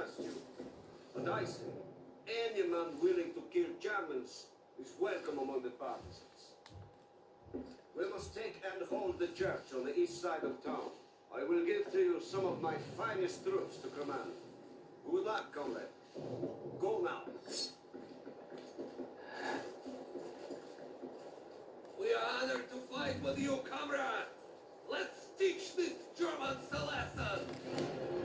trust you. But I say, any man willing to kill Germans is welcome among the partisans. We must take and hold the church on the east side of town. I will give to you some of my finest troops to command. Good luck, comrade. Go now. We are honored to fight with you, comrade. Let's teach these Germans a lesson.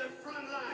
the front line.